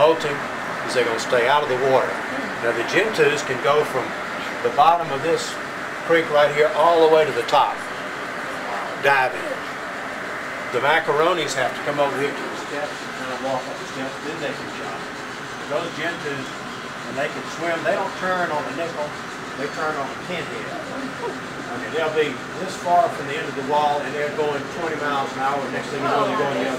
molting is they're going to stay out of the water. Now the gentoos can go from the bottom of this creek right here all the way to the top, diving. The macaronis have to come over here to the steps and kind of walk up the steps, then they can jump. Those gentoos, when they can swim, they don't turn on the nickel, they turn on the pinhead. I mean, they'll be this far from the end of the wall and they're going 20 miles an hour. Next thing you know, they're going the other